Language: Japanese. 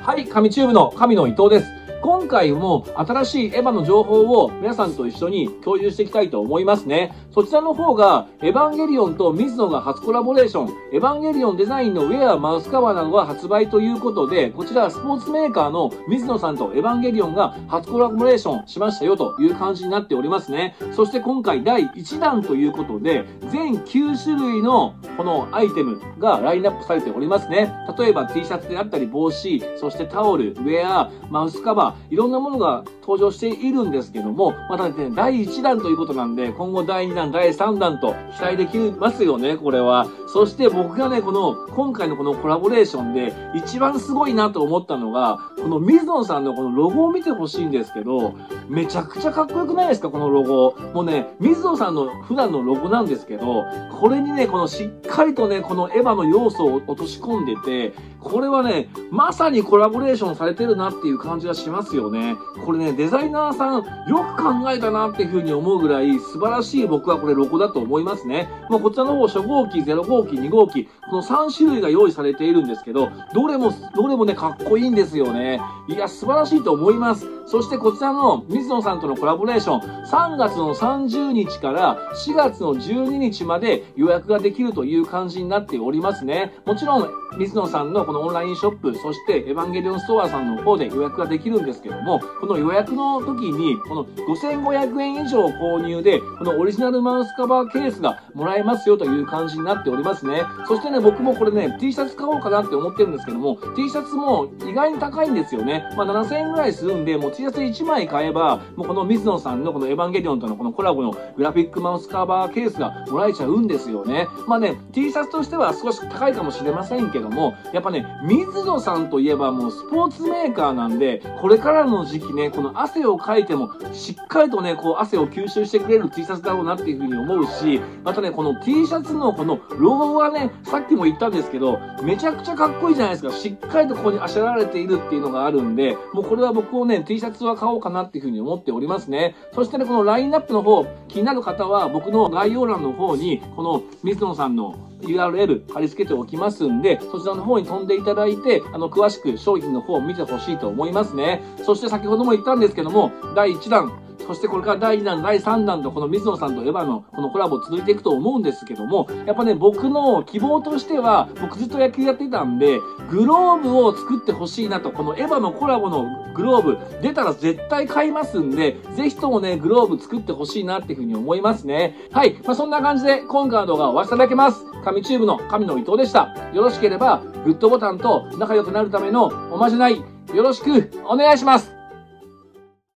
はい、神チューブの神の伊藤です。今回も新しいエヴァの情報を皆さんと一緒に共有していきたいと思いますね。そちらの方が、エヴァンゲリオンと水野が初コラボレーション、エヴァンゲリオンデザインのウェア、マウスカバーなどが発売ということで、こちらスポーツメーカーの水野さんとエヴァンゲリオンが初コラボレーションしましたよという感じになっておりますね。そして今回第1弾ということで、全9種類のこのアイテムがラインナップされておりますね。例えば T シャツであったり帽子、そしてタオル、ウェア、マウスカバー、いろんなものが登場しているんですけども、まだね、第1弾ということなんで、今後第2弾、第3弾と期待できますよね、これは。そして僕がね、この、今回のこのコラボレーションで、一番すごいなと思ったのが、この水野さんのこのロゴを見てほしいんですけど、めちゃくちゃかっこよくないですか、このロゴ。もうね、水野さんの普段のロゴなんですけど、これにね、このしっかりとね、このエヴァの要素を落とし込んでて、これはね、まさにコラボレーションされてるなっていう感じがしますよね。これね、デザイナーさんよく考えたなっていうふうに思うぐらい素晴らしい僕はこれロゴだと思いますね。まあ、こちらの方初号機、0号機、2号機、この3種類が用意されているんですけど、どれも、どれもね、かっこいいんですよね。いや、素晴らしいと思います。そしてこちらの水野さんとのコラボレーション、3月の30日から4月の12日まで予約ができるという感じになっておりますね。もちろん、水野さんのこのオンラインショップ、そしてエヴァンゲリオンストアさんの方で予約ができるんですけども、この予約の時に、この5500円以上購入で、このオリジナルマウスカバーケースがもらえますよという感じになっておりますね。そしてね、僕もこれね、T シャツ買おうかなって思ってるんですけども、T シャツも意外に高いんですよね。まあ7000円ぐらいするんで、も T シャツ1枚買えば、もうこの水野さんのこのエヴァンゲリオンとのこのコラボのグラフィックマウスカバーケースがもらえちゃうんですよね。まあね、T シャツとしては少し高いかもしれませんけども、やっぱね、水野さんといえばもうスポーツメーカーなんで、これからの時期ね、この汗をかいても、しっかりとね、こう汗を吸収してくれる T シャツだろうなっていうふうに思うし、またね、この T シャツのこのロゴがね、さっきも言ったんですけど、めちゃくちゃかっこいいじゃないですか。しっかりとここにあしらわれているっていうのがあるんで、もうこれは僕をね、T シャツは買おうかなっていうふうに思っておりますね。そしてね、このラインナップの方、気になる方は僕の概要欄の方に、この水野さんの URL 貼り付けておきますんで、そちらの方に飛んでいただいて、あの、詳しく商品の方を見てほしいと思いますね。そして先ほども言ったんですけども、第1弾、そしてこれから第2弾、第3弾とこの水野さんとエヴァのこのコラボ続いていくと思うんですけども、やっぱね、僕の希望としては、僕ずっと野球やってたんで、グローブを作ってほしいなと、このエヴァのコラボのグローブ出たら絶対買いますんで、ぜひともね、グローブ作ってほしいなっていうふうに思いますね。はい。まあ、そんな感じで今回の動画を終わらせていただきます。神チューブの神の伊藤でした。よろしければ、グッドボタンと仲良くなるためのおまじない、よろしくお願いします。